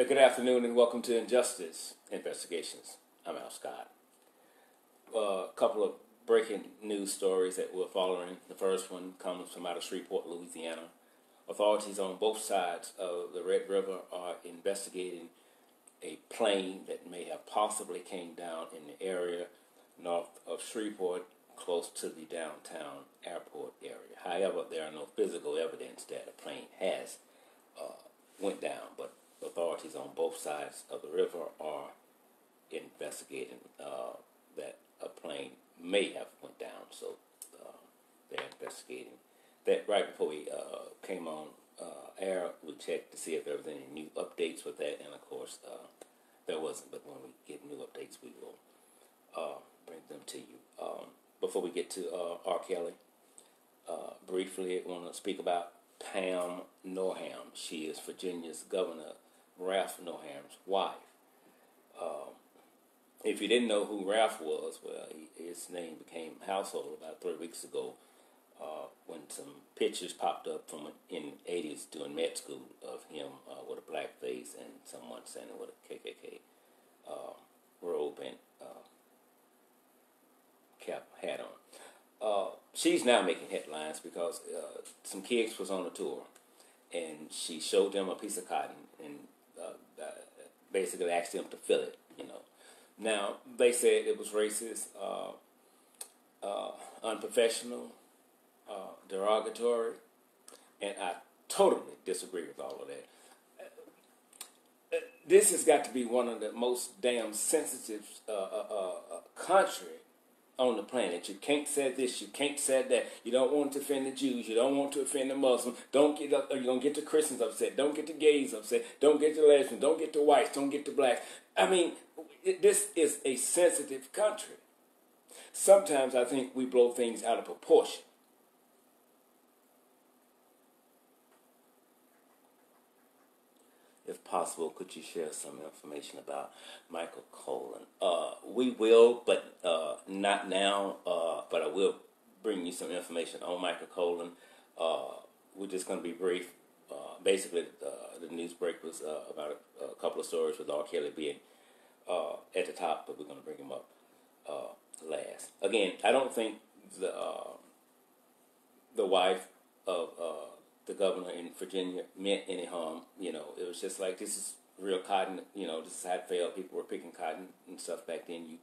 Uh, good afternoon and welcome to Injustice Investigations. I'm Al Scott. Uh, a couple of breaking news stories that we're following. The first one comes from out of Shreveport, Louisiana. Authorities on both sides of the Red River are investigating a plane that may have possibly came down in the area north of Shreveport, close to the downtown airport area. However, there are no physical evidence that a plane has uh, went down, but authorities on both sides of the river are investigating uh, that a plane may have went down. So uh, they're investigating that. Right before we uh, came on uh, air, we checked to see if there was any new updates with that, and of course uh, there wasn't. But when we get new updates, we will uh, bring them to you. Um, before we get to R. Kelly, briefly, I want to speak about Pam Northam. She is Virginia's governor Ralph Northam's wife. Um, if you didn't know who Ralph was, well, he, his name became household about three weeks ago uh, when some pictures popped up from in the 80s doing med school of him uh, with a black face and someone standing with a KKK uh, robe and uh, cap hat on. Uh, she's now making headlines because uh, some kids was on a tour and she showed them a piece of cotton and basically asked them to fill it. You know. Now they said it was racist, uh, uh, unprofessional, uh, derogatory, and I totally disagree with all of that. This has got to be one of the most damn sensitive uh, uh, uh, country on the planet. You can't say this, you can't say that. You don't want to offend the Jews, you don't want to offend the Muslims. Don't get up, you don't get the Christians upset. Don't get the gays upset. Don't get the lesbians. Don't get the whites. Don't get the blacks. I mean, it, this is a sensitive country. Sometimes I think we blow things out of proportion. if possible, could you share some information about Michael Cohen? Uh, we will, but uh, not now. Uh, but I will bring you some information on Michael Cohen. Uh, we're just going to be brief. Uh, basically, uh, the news break was about a, a, couple of stories with R. Kelly being at the top, but we're going to bring him up last. Again, I don't think the the wife of the governor in Virginia meant any harm. You know, it was just like this is real cotton. You know, this is how it felt. People were picking cotton and stuff back then. You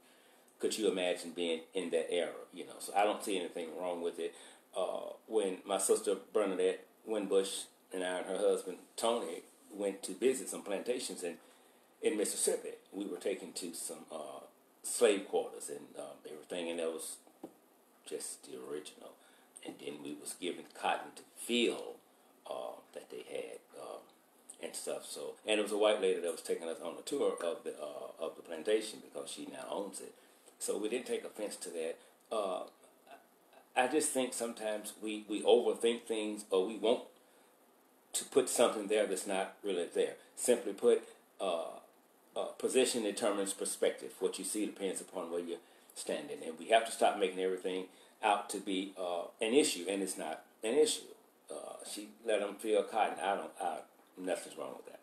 could you imagine being in that era? You know, so I don't see anything wrong with it. Uh, when my sister Bernadette Winbush and I and her husband Tony went to visit some plantations in in Mississippi, we were taken to some uh, slave quarters and um, everything, and that was just the original. And then we was given cotton to fill uh, that they had uh, and stuff. So, and it was a white lady that was taking us on a tour of the uh, of the plantation because she now owns it. So we didn't take offense to that. Uh, I just think sometimes we we overthink things or we want to put something there that's not really there. Simply put, uh, uh, position determines perspective. What you see depends upon where you're standing, and we have to stop making everything out to be an issue, and it's not an issue uh, she let them feel cotton. I don't. I, nothing's wrong with that.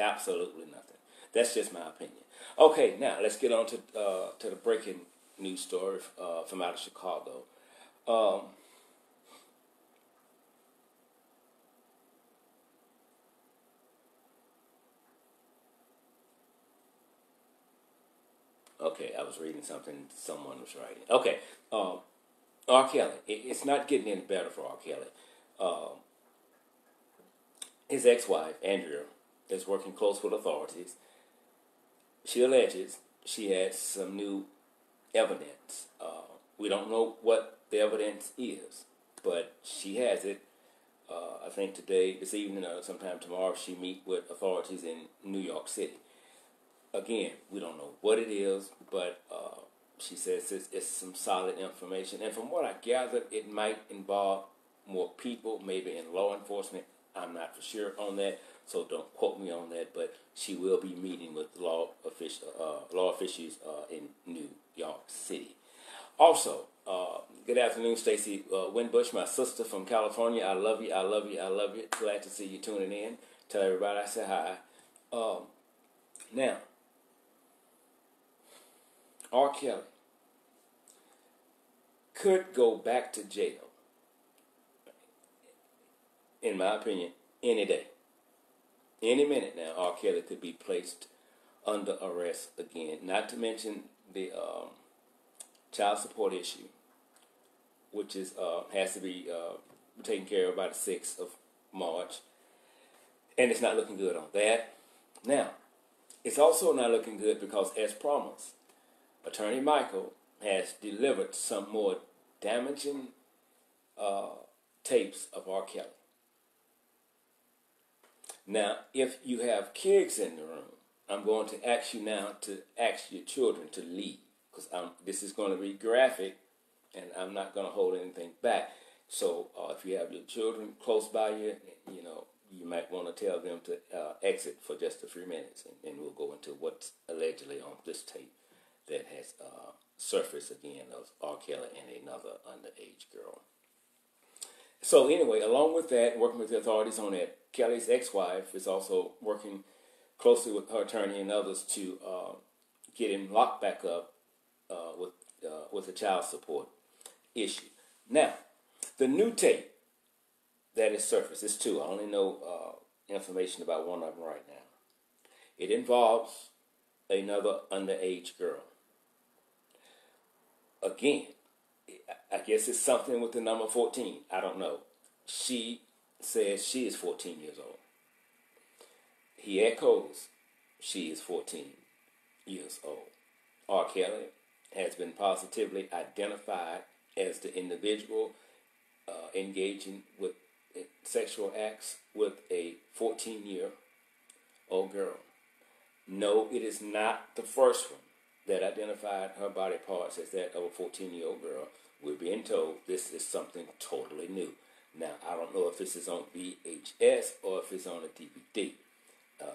Absolutely nothing. That's just my opinion. Okay, now let's get on to uh, to the breaking news story uh, from out of Chicago. Um, okay, I was reading something someone was writing. Okay, um, R. Kelly. it's not getting any better for R. Kelly. Um, his ex-wife Andrea is working close with authorities. She alleges she has some new evidence. Uh, we don't know what the evidence is, but she has it. Uh, I think today, this evening, or sometime tomorrow, she meet with authorities in New York City. Again, we don't know what it is, but uh, she says it's, it's, some solid information. And from what I gathered, it might involve more people, maybe in law enforcement. I'm not for sure on that, so don't quote me on that. But she will be meeting with law official, uh, law officials uh, in New York City. Also, uh, good afternoon, Stacy uh, Winbush, my sister from California. I love you, I love you, I love you. Glad to see you tuning in. Tell everybody I say hi. Um, Now, R. Kelly could go back to jail, in my opinion, any day. Any minute now, R. Kelly could be placed under arrest again. Not to mention the um, child support issue, which is uh, has to be uh, taken care of by the sixth of March, and it's not looking good on that. Now, it's also not looking good because, as promised, Attorney Michael has delivered some more damaging uh, tapes of R. Kelly. Now, if you have kids in the room, I'm going to ask you now to ask your children to leave because this is going to be graphic and I'm not going to hold anything back. So uh, if you have your children close by you, you know, you might want to tell them to uh, exit for just a few minutes and, and, we'll go into what's allegedly on this tape that has uh, surfaced again of R. Kelly and another underage girl. So anyway, along with that, working with the authorities on it, Kelly's ex-wife is also working closely with her attorney and others to uh, get him locked back up uh, with uh, with a child support issue. Now, the new tape that is surfaced is two. I only know uh, information about one of them right now. It involves another underage girl. Again, I guess it's something with the number 14. I don't know. She says she is 14 years old. He echoes she is 14 years old. R. Kelly has been positively identified as the individual uh, engaging with sexual acts with a 14 year old girl. No, it is not the first one that identified her body parts as that of a 14 year old girl. We're being told this is something totally new. Now, I don't know if this is on VHS or if it's on a DVD. Uh,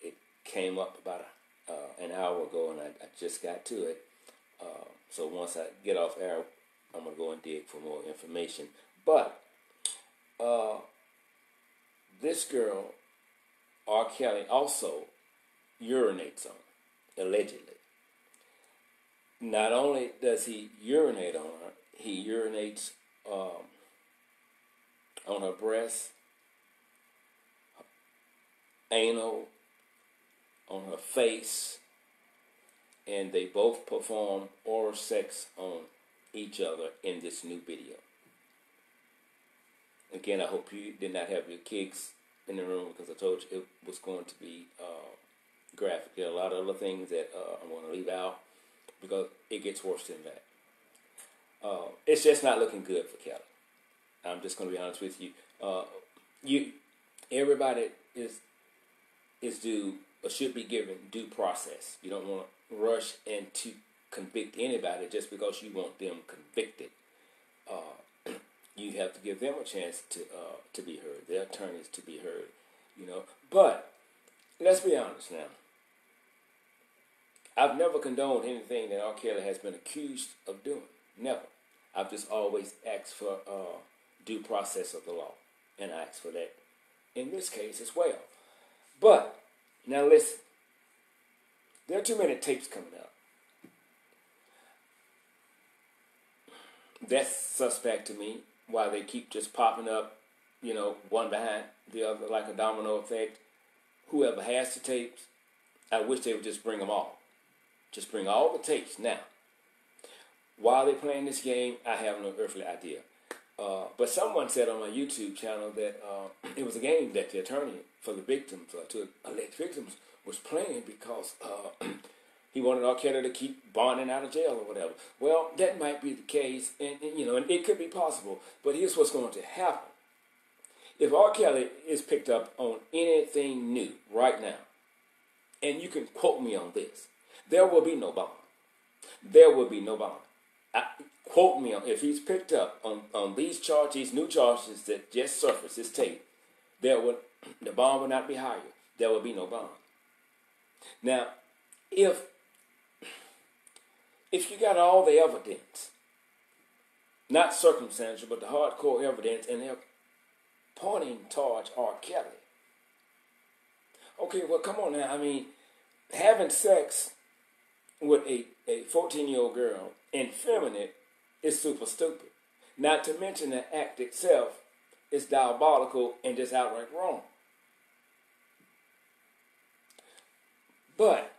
it came up about uh, an hour ago and I, I, just got to it. Uh, so once I get off air, I'm going to go and dig for more information. But uh, this girl, R. Kelly, also urinates on, her, allegedly. Not only does he urinate on her, he urinates um, on her breast, anal, on her face, and they both perform oral sex on each other in this new video. Again, I hope you did not have your kids in the room because I told you it was going to be uh, graphic. There are a lot of other things that uh, I'm going to leave out because it gets worse than that. Uh, it's just not looking good for Kelly. I'm just going to be honest with you. Uh, you, everybody is is due or should be given due process. You don't want to rush and to convict anybody just because you want them convicted. Uh, you have to give them a chance to uh, to be heard, their attorneys to be heard. You know, but let's be honest now. I've never condoned anything that R. Kelly has been accused of doing. Never. I've just always asked for uh, due process of the law, and I ask for that in this case as well. But now listen, there are too many tapes coming out. That's suspect to me. Why they keep just popping up, you know, one behind the other like a domino effect. Whoever has the tapes, I wish they would just bring them all. Just bring all the tapes now. While they're playing this game, I have no earthly idea. Uh, but someone said on my YouTube channel that uh, it was a game that the attorney for the victims, uh, to alleged victims, was playing because uh, he wanted. Kelly to keep bonding out of jail or whatever. Well, that might be the case, and, and, you know, and it could be possible. But here's what's going to happen: if R. Kelly is picked up on anything new right now, and you can quote me on this, there will be no bond. There will be no bond. Quote me on if he's picked up on, on these charges, these new charges that just surfaced, this tape, there would the bond would not be higher. There would be no bond. Now, if if you got all the evidence, not circumstantial, but the hardcore evidence, and they're pointing towards R. Kelly. Okay, well, come on now. I mean, having sex with a, a 14 year old girl it is super stupid. Not to mention the act itself is diabolical and just outright wrong. But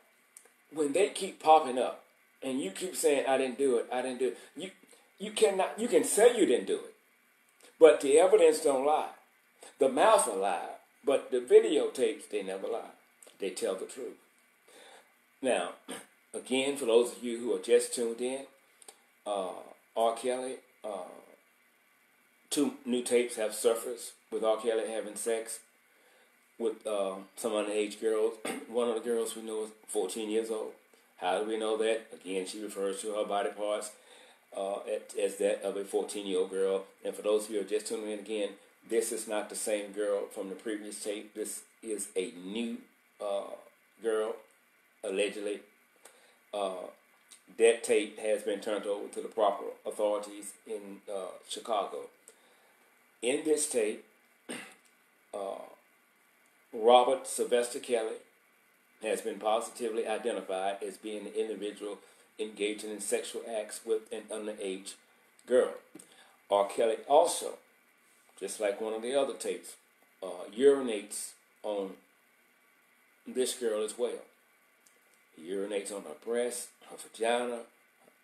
when they keep popping up and you keep saying I didn't do it, I didn't do it, you you cannot you can say you didn't do it. But the evidence don't lie. The mouth will lie, but the videotapes they never lie. They tell the truth. Now, again, for those of you who are just tuned in, uh, R. Kelly, uh, two new tapes have surfaced with R. Kelly having sex with uh, some underage girls. One of the girls we know is 14 years old. How do we know that? Again, she refers to her body parts uh, as that of a 14 year old girl. And for those of you who are just tuning in again, this is not the same girl from the previous tape. This is a new uh, girl, allegedly. That tape has been turned over to the proper authorities in uh, Chicago. In this tape, uh, Robert Sylvester Kelly has been positively identified as being the individual engaging in sexual acts with an underage girl. R. Kelly also, just like one of the other tapes, uh, urinates on this girl as well. He urinates on her breast, her vagina, her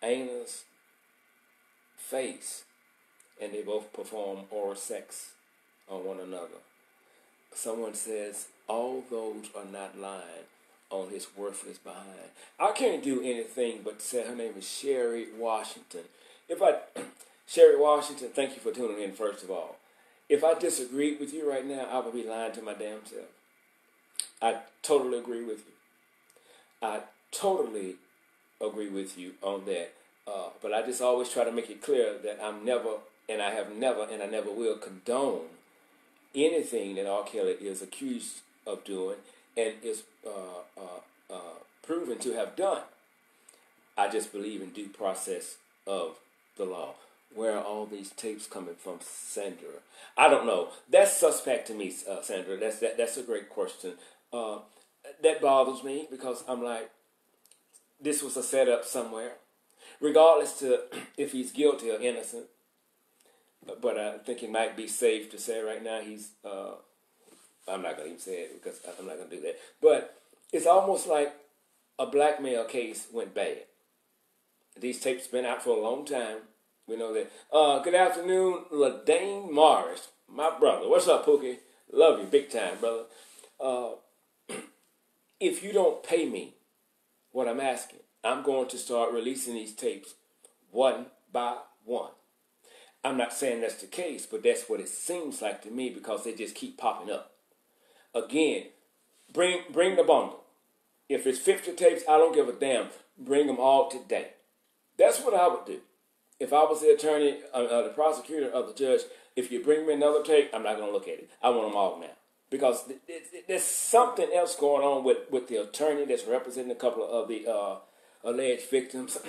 anus, face, and they both perform oral sex on one another. Someone says, all those are not lying on his worthless behind. I can't do anything but say her name is Sherry Washington. If I, Sherry Washington, thank you for tuning in, first of all. If I disagreed with you right now, I would be lying to my damn self. I totally agree with you. I totally agree with you on that. Uh, but I just always try to make it clear that I'm never, and I have never, and I never will condone anything that R. Kelly is accused of doing and is uh, uh, uh, proven to have done. I just believe in due process of the law. Where are all these tapes coming from, Sandra? I don't know. That's suspect to me, uh, Sandra. That's that, That's a great question. That bothers me because I'm like, this was a setup somewhere, regardless to if he's guilty or innocent. But I think it might be safe to say right now he's uh, I'm not gonna even say it because I'm not gonna do that. But it's almost like a blackmail case went bad. These tapes been out for a long time. We know that. Uh, good afternoon, Ladane Morris, my brother. What's up, Pookie? Love you, big time, brother. Uh, if you don't pay me what I'm asking, I'm going to start releasing these tapes one by one. I'm not saying that's the case, but that's what it seems like to me because they just keep popping up. Again, bring bring the bundle. If it's 50 tapes, I don't give a damn. Bring them all today. That's what I would do. If I was the attorney, uh, uh, the prosecutor, or the judge, if you bring me another tape, I'm not going to look at it. I want them all now. Because th- th- there's something else going on with, with the attorney that's representing a couple of the uh, alleged victims.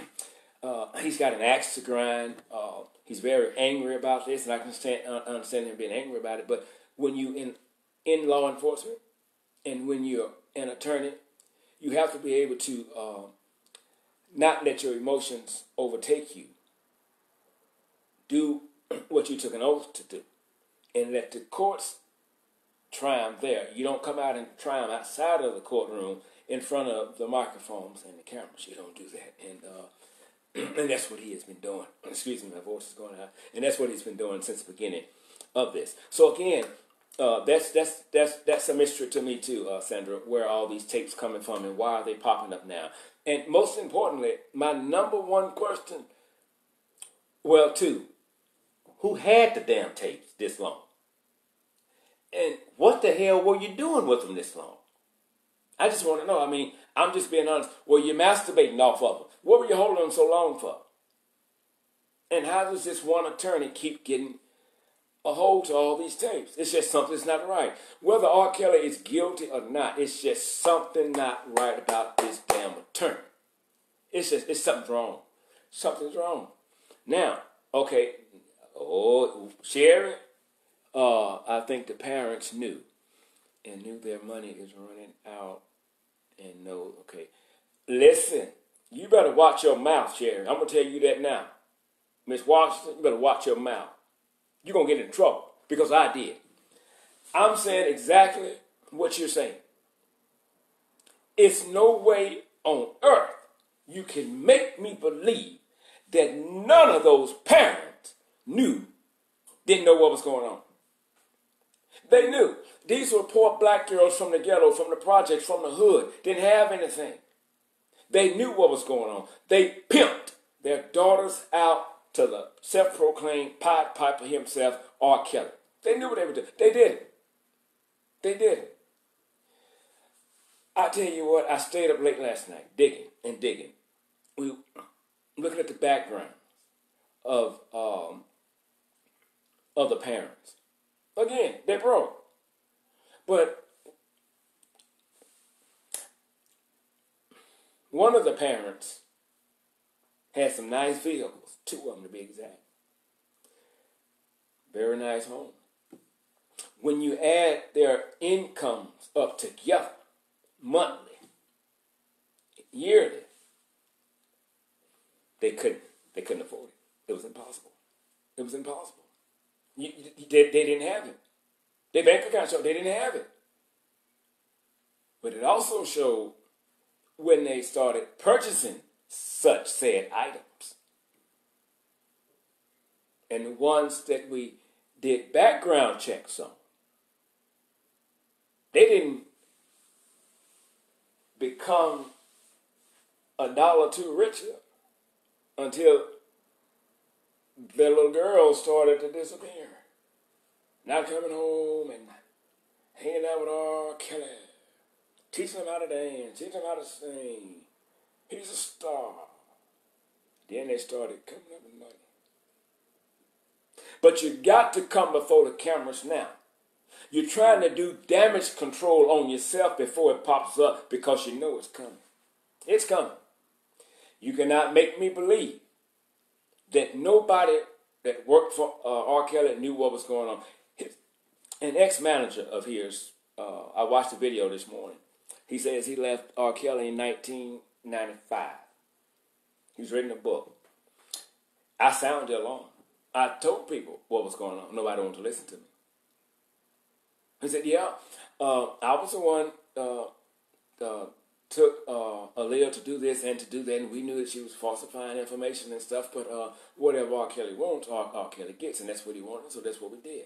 Uh, he's got an axe to grind. Uh, he's very angry about this, and I can stand, understand him being angry about it. But when you in in law enforcement, and when you're an attorney, you have to be able to uh, not let your emotions overtake you. Do what you took an oath to do, and let the courts triumph there. You don't come out and triumph outside of the courtroom in front of the microphones and the cameras. You don't do that, and uh, and that's what he has been doing. Excuse me, my voice is going out, and that's what he's been doing since the beginning of this. So again, uh, that's that's that's that's a mystery to me too, uh, Sandra. Where all these tapes coming from and why are they popping up now? And most importantly, my number one question. Well, two. Who had the damn tapes this long? And what the hell were you doing with them this long? I just want to know. I mean, I'm just being honest. Were you masturbating off of them? What were you holding them so long for? And how does this one attorney keep getting a hold to all these tapes. It's just something's not right. Whether R. Kelly is guilty or not, it's just something not right about this damn attorney. It's just it's something's wrong. Something's wrong. Now, okay, oh Sherry, uh, I think the parents knew and knew their money is running out and know, okay, listen, you better watch your mouth, Sharon. I'm going to tell you that now. Miss Washington, you better watch your mouth. You're going to get in trouble because I did. I'm saying exactly what you're saying. It's no way on earth you can make me believe that none of those parents knew, didn't know what was going on. They knew. These were poor black girls from the ghetto, from the projects, from the hood, didn't have anything. They knew what was going on. They pimped their daughters out to the self-proclaimed Pied Piper himself, R. Kelly. They knew what they were doing. They did it. They did it. I tell you what, I stayed up late last night digging and digging. We looking at the background of um, of the parents. Again, they broke. But one of the parents had some nice vehicles, two of them to be exact. Very nice home. When you add their incomes up together, monthly, yearly, they couldn't. They couldn't afford it. It was impossible. It was impossible. They, they didn't have it. Their bank account showed they didn't have it. But it also showed when they started purchasing such said items. And the ones that we did background checks on, they didn't become a dollar too richer until their little girls started to disappear. Not coming home and hanging out with R. Kelly, teaching them how to dance, teaching them how to sing. He's a star. Then they started coming up with money. But you got to come before the cameras now. You're trying to do damage control on yourself before it pops up because you know it's coming. It's coming. You cannot make me believe that nobody that worked for uh, R. Kelly knew what was going on. An ex-manager of his, uh, I watched the video this morning. He says he left R. Kelly in 1995. He's written a book. I sounded alone. I told people what was going on. Nobody wanted to listen to me. He said, "Yeah, uh, I was the one uh, uh, took uh, Aaliyah to do this and to do that, and we knew that she was falsifying information and stuff. But uh, whatever R. Kelly wants, R. R. Kelly gets, and that's what he wanted, so that's what we did.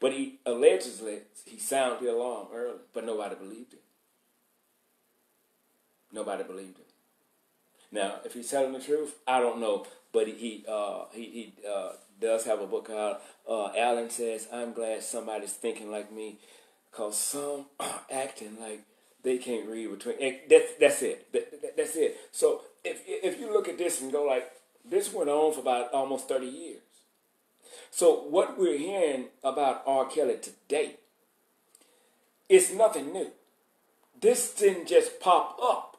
But he allegedly he sounded the alarm early, but nobody believed him. Nobody believed him. Now, if he's telling the truth, I don't know, but he uh, he, he uh, does have a book out. Uh, Alan says, "I'm glad somebody's thinking like me, cause some are acting like." They can't read between. And that's that's it. That, that, that's it. So if if you look at this and go like, this went on for about almost thirty years. So what we're hearing about R. Kelly today is nothing new. This didn't just pop up.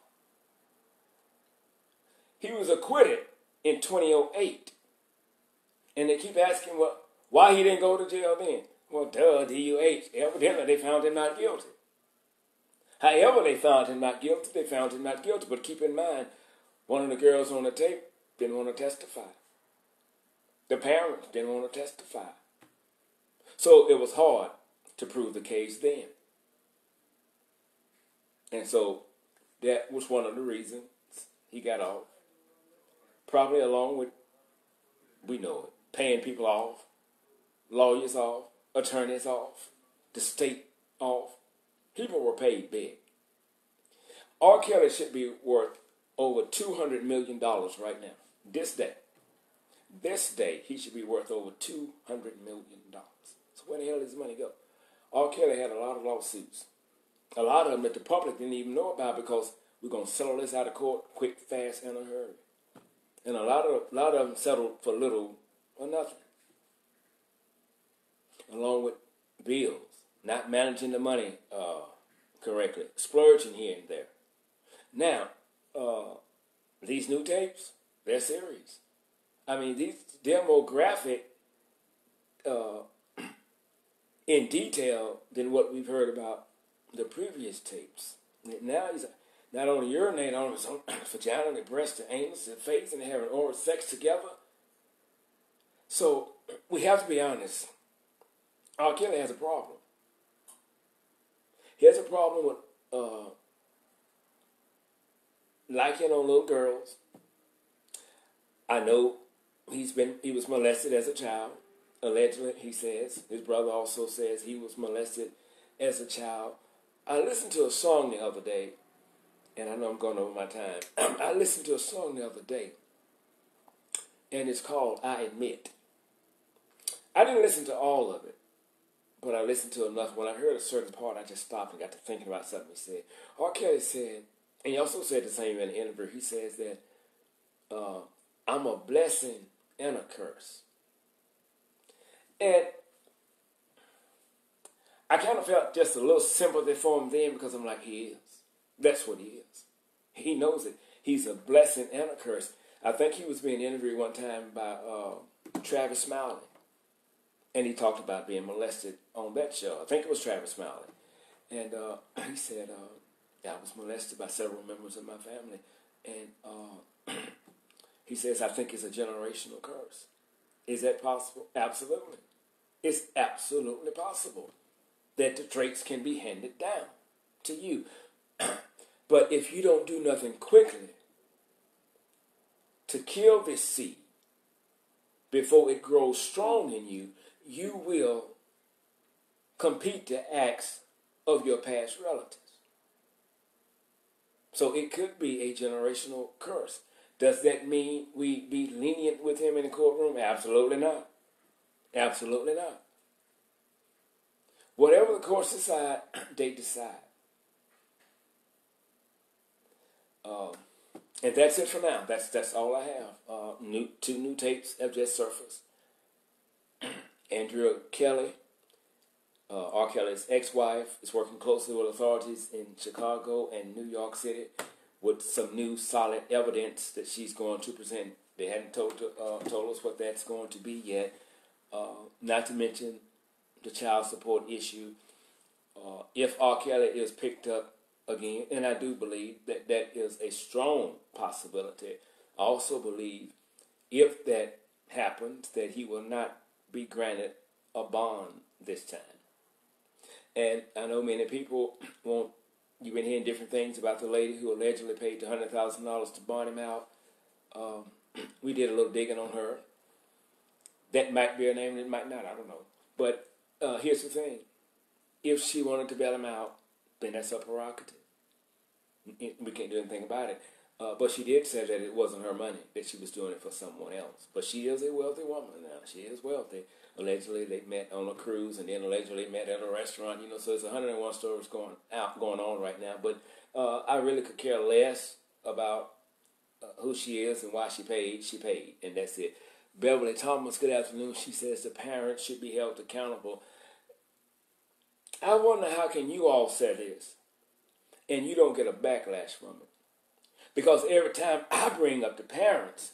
He was acquitted in 2008. And they keep asking well, why he didn't go to jail then. Well, duh, DUH. Evidently, they found him not guilty. However, they found him not guilty, they found him not guilty. But keep in mind, one of the girls on the tape didn't want to testify. The parents didn't want to testify. So it was hard to prove the case then. And so that was one of the reasons he got off. Probably along with, we know it, paying people off, lawyers off, attorneys off, the state off. People were paid big. R. Kelly should be worth over $200 million right now. This day. This day, he should be worth over $200 million. So where the hell does his money go? R. Kelly had a lot of lawsuits. A lot of them that the public didn't even know about because we're going to settle this out of court quick, fast, and a hurry. And a lot of, a lot of them settled for little or nothing. Along with bills not managing the money uh, correctly, splurging here and there. Now, uh, these new tapes, they're serious. I mean, these demographic uh, in detail than what we've heard about the previous tapes. Now he's not only urinating on his own vagina, the breast, the anus, the face, and having oral sex together. So we have to be honest. R. Kelly has a problem. He has a problem with uh, liking on little girls. I know he's been he was molested as a child. Allegedly, he says. His brother also says he was molested as a child. I listened to a song the other day, and I know I'm going over my time. I listened to a song the other day, and it's called I Admit. I didn't listen to all of it, but I listened to enough. When I heard a certain part, I just stopped and got to thinking about something he said. R. Kelly said, and he also said the same in the interview. He says that uh, I'm a blessing and a curse. And I kind of felt just a little sympathy for him then because I'm like, he is. That's what he is. He knows it. He's a blessing and a curse. I think he was being interviewed one time by uh, Tavis Smiley. And he talked about being molested on that show. I think it was Tavis Smiley. And uh, he said, uh, I was molested by several members of my family. And uh, he says, I think it's a generational curse. Is that possible? Absolutely. It's absolutely possible that the traits can be handed down to you. but if you don't do nothing quickly to kill this seed before it grows strong in you, you will compete the acts of your past relatives. So it could be a generational curse. Does that mean we be lenient with him in the courtroom? Absolutely not. Absolutely not. Whatever the courts decide, they decide. Um, and that's it for now. That's that's all I have. Uh, new two new tapes have just surfaced. Andrea Kelly, uh, R. Kelly's ex-wife, is working closely with authorities in Chicago and New York City with some new solid evidence that she's going to present. They hadn't told to, uh, told us what that's going to be yet. Uh, not to mention the child support issue. Uh, if R. Kelly is picked up again, and I do believe that that is a strong possibility, I also believe if that happens, that he will not be granted a bond this time. And I know many people want, you've been hearing different things about the lady who allegedly paid $100,000 to bond him out. Um, we did a little digging on her. That might be her name, it might not, I don't know. But uh, here's the thing if she wanted to bail him out, then that's her prerogative. We can't do anything about it. Uh, but she did say that it wasn't her money, that she was doing it for someone else. But she is a wealthy woman now. She is wealthy. Allegedly, they met on a cruise, and then allegedly met at a restaurant. You know, so there's 101 stories going out, going on right now. But uh, I really could care less about uh, who she is and why she paid. She paid, and that's it. Beverly Thomas, good afternoon. She says the parents should be held accountable. I wonder how can you all say this and you don't get a backlash from it. Because every time I bring up the parents,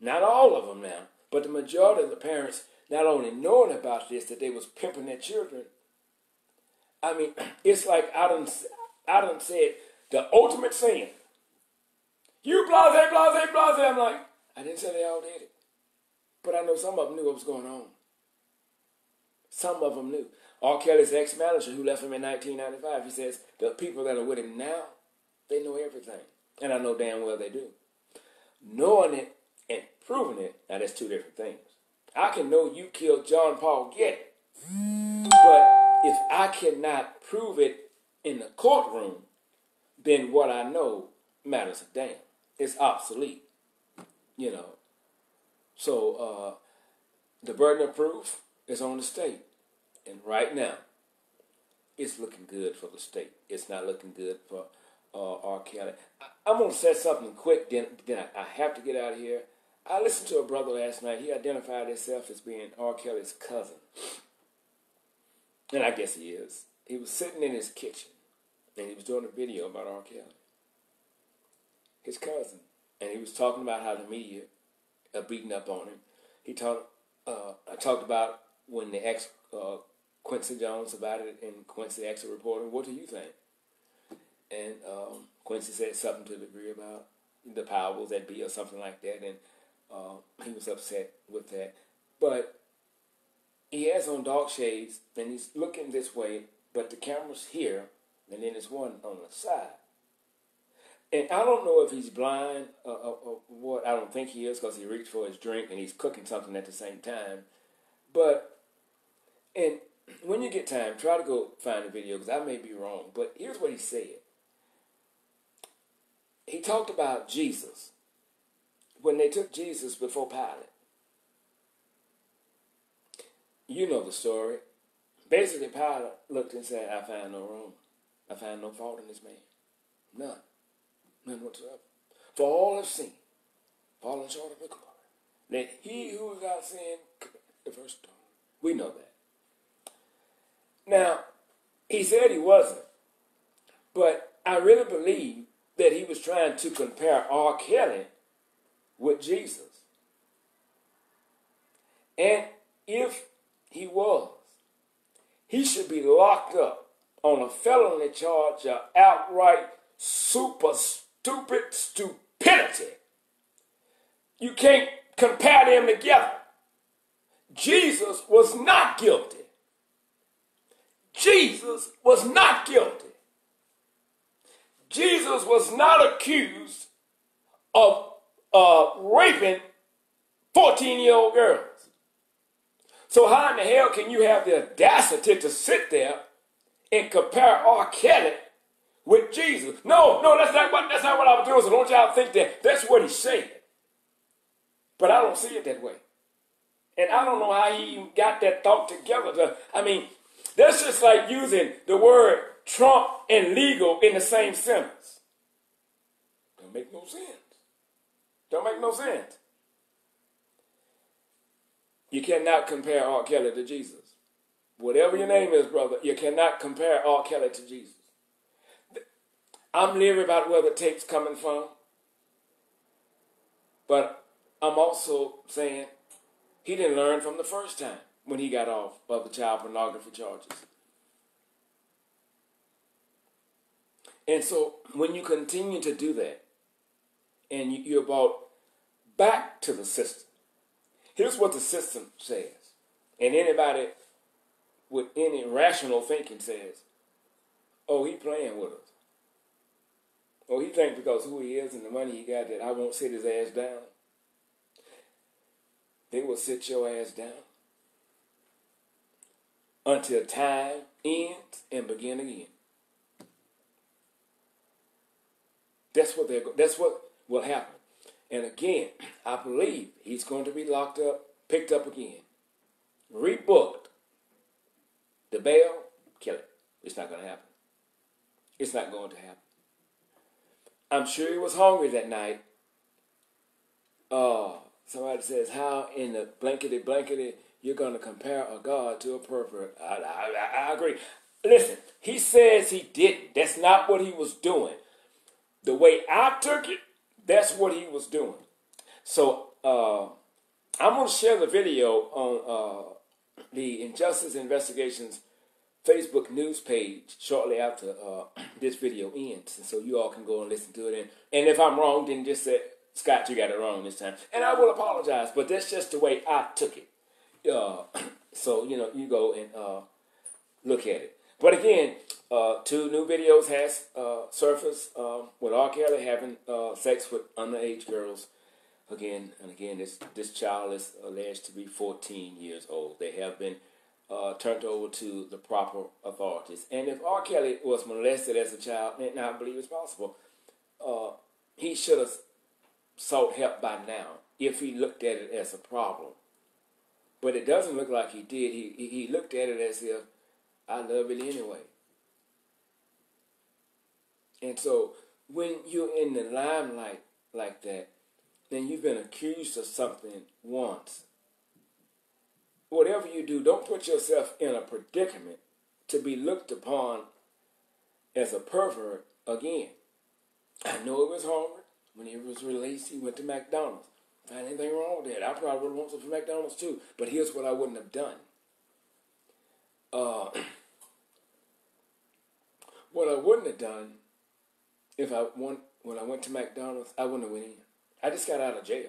not all of them now, but the majority of the parents not only knowing about this, that they was pimping their children. I mean, it's like I done, I done said the ultimate sin. You blase, blase, blase. I'm like, I didn't say they all did it. But I know some of them knew what was going on. Some of them knew. R. Kelly's ex-manager who left him in 1995, he says, the people that are with him now, they know everything. And I know damn well they do. Knowing it and proving it, now that's two different things. I can know you killed John Paul Getty. But if I cannot prove it in the courtroom, then what I know matters a damn. It's obsolete. You know, so uh, the burden of proof is on the state. And right now, it's looking good for the state. It's not looking good for uh, R. Kelly. I, am to say something quick, then, then I, I, have to get out of here. I listened to a brother last night. He identified himself as being R. Kelly's cousin. And I guess he is. He was sitting in his kitchen and he was doing a video about R. Kelly, his cousin. And he was talking about how the media are beating up on him. He talked. Uh, I talked about when the ex uh, Quincy Jones about it and Quincy Extra reporting. What do you think? And um, Quincy said something to the degree about the powers that be or something like that, and uh, he was upset with that. But he has on dark shades, and he's looking this way, but the camera's here, and then there's one on the side. And I don't know if he's blind or, or, or what. I don't think he is because he reached for his drink and he's cooking something at the same time. But, and when you get time, try to go find the video because I may be wrong. But here's what he said. He talked about Jesus when they took Jesus before Pilate. You know the story. Basically, Pilate looked and said, I find no wrong. I find no fault in this man. None. None whatsoever. For all have sinned, fallen short of the glory. Let he who is without sin the first stone. We know that. Now, he said he wasn't, but I really believe that he was trying to compare R. Kelly with Jesus. And if he was, he should be locked up on a felony charge of outright super stupid stupidity. You can't compare them together. Jesus was not guilty. Jesus was not guilty. Jesus was not accused of uh, raping 14 year old girls. So, how in the hell can you have the audacity to sit there and compare R. Kelly with Jesus? No, no, that's not what that's not what I was doing. So don't y'all think that that's what he said. But I don't see it that way. And I don't know how he even got that thought together. To, I mean, that's just like using the word Trump and legal in the same sentence. Don't make no sense. Don't make no sense. You cannot compare R. Kelly to Jesus. Whatever your name is, brother, you cannot compare R. Kelly to Jesus. I'm leery about where the tape's coming from. But I'm also saying he didn't learn from the first time when he got off of the child pornography charges. And so when you continue to do that, and you're brought back to the system, here's what the system says. And anybody with any rational thinking says, oh, he playing with us. Oh, he think because who he is and the money he got that I won't sit his ass down. They will sit your ass down until time ends and begin again. That's what they're. That's what will happen. And again, I believe he's going to be locked up, picked up again, rebooked. The bail, kill it. It's not going to happen. It's not going to happen. I'm sure he was hungry that night. Uh, somebody says, How in the blankety blankety you're going to compare a God to a pervert? I, I, I agree. Listen, he says he didn't. That's not what he was doing. The way I took it, that's what he was doing. So uh, I'm going to share the video on uh, the Injustice Investigations Facebook news page shortly after uh, this video ends. And so you all can go and listen to it. And, and if I'm wrong, then just say, Scott, you got it wrong this time. And I will apologize, but that's just the way I took it. Uh, so, you know, you go and uh, look at it. But again, uh, two new videos has uh, surfaced um, with R. Kelly having uh, sex with underage girls. Again and again, this this child is alleged to be 14 years old. They have been uh, turned over to the proper authorities. And if R. Kelly was molested as a child, and I believe it's possible, uh, he should have sought help by now if he looked at it as a problem. But it doesn't look like he did. He he looked at it as if I love it anyway. And so when you're in the limelight like that, then you've been accused of something once. Whatever you do, don't put yourself in a predicament to be looked upon as a pervert again. I know it was hard when he was released. He went to McDonald's. Find anything wrong with that? I probably would have wanted some McDonald's too. But here's what I wouldn't have done. Uh, what I wouldn't have done if I went when I went to McDonald's, I wouldn't have went in. I just got out of jail.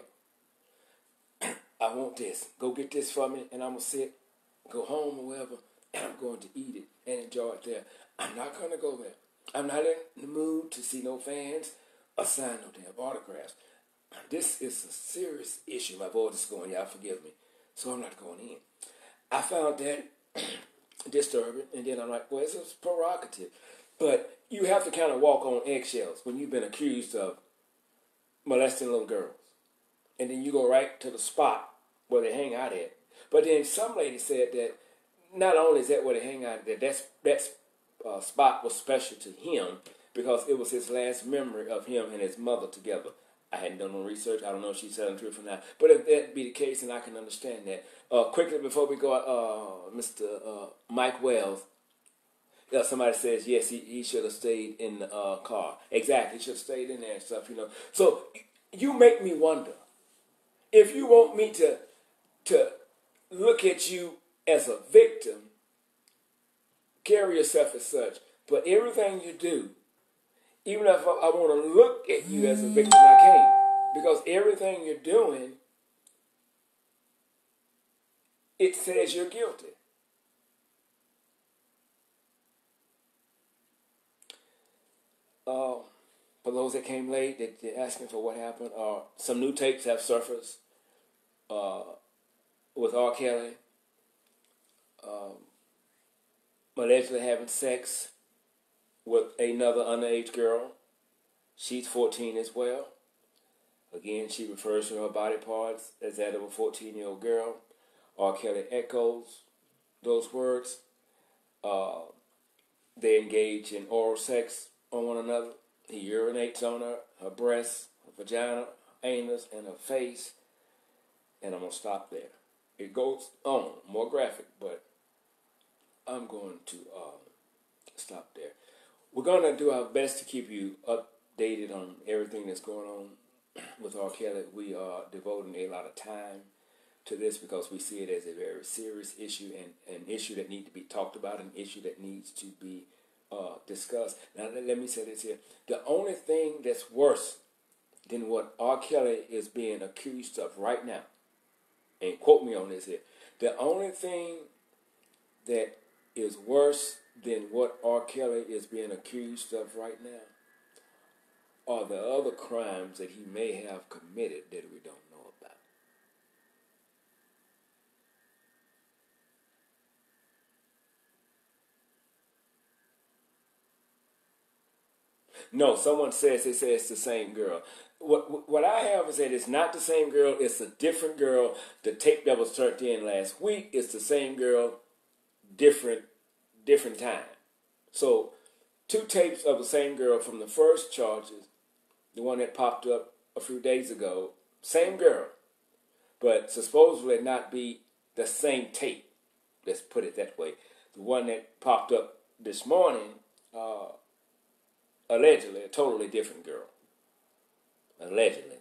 I want this. Go get this for me, and I'm gonna sit, go home or whatever, and I'm going to eat it and enjoy it there. I'm not gonna go there. I'm not in the mood to see no fans or sign no damn autographs. This is a serious issue. My voice is going, y'all forgive me. So I'm not going in. I found that disturbing, and then I'm like, well, it's a prerogative. But you have to kind of walk on eggshells when you've been accused of molesting little girls. And then you go right to the spot where they hang out at. But then some lady said that not only is that where they hang out, that that's, that uh, spot was special to him because it was his last memory of him and his mother together. I hadn't done no research. I don't know if she's telling the truth or not. But if that be the case, then I can understand that. Uh, quickly before we go, uh, Mr. Uh, Mike Wells. Yeah, somebody says yes, he, he should have stayed in the uh, car. Exactly, he should have stayed in there and stuff. You know. So you make me wonder if you want me to to look at you as a victim. Carry yourself as such, but everything you do even if I, I want to look at you as a victim, I can't. Because everything you're doing, it says you're guilty. Uh, for those that came late, that they're asking for what happened, uh, some new tapes have surfaced uh, with R. Kelly, um, allegedly having sex with another underage girl. She's 14 as well. Again, she refers to her body parts as that of a 14 year old girl. R. Kelly echoes those words. Uh, they engage in oral sex on one another. He urinates on her, her breasts, her vagina, anus, and her face. And I'm going to stop there. It goes on, more graphic, but I'm going to uh, stop there. We're going to do our best to keep you updated on everything that's going on with R. Kelly. We are devoting a lot of time to this because we see it as a very serious issue and an issue that needs to be talked about, an issue that needs to be uh. Now, let me say this here. The only thing that's worse than what R. Kelly is being accused of right now, and quote me on this here, the only thing that is worse than what R. Kelly is being accused of right now are the other crimes that he may have committed that we don't know about. No, someone says they say it's the same girl. What what I have is that it's not the same girl. It's a different girl. The tape that was turned in last week is the same girl, different different time. So, two tapes of the same girl from the first charges, the one that popped up a few days ago, same girl, but supposedly not be the same tape. Let's put it that way. The one that popped up this morning, uh, allegedly, a totally different girl. Allegedly.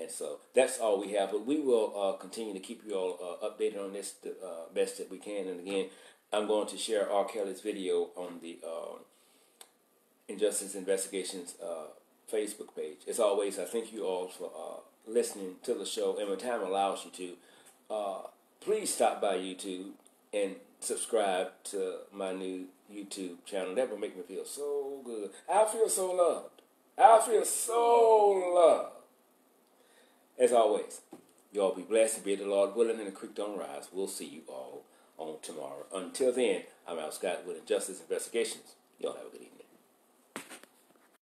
And so that's all we have. But we will uh, continue to keep you all uh, updated on this the uh, best that we can. And again, I'm going to share R. Kelly's video on the uh, Injustice Investigations uh, Facebook page. As always, I thank you all for uh, listening to the show, and when time allows you to, please stop by YouTube and subscribe to my new YouTube channel. That will make me feel so good. I feel so loved. I feel so loved. As always, you all be blessed and be the Lord willing and the creek don't rise. We'll see you all on tomorrow. Until then, I'm Al Scott with Injustice Investigations. Y'all have a good evening.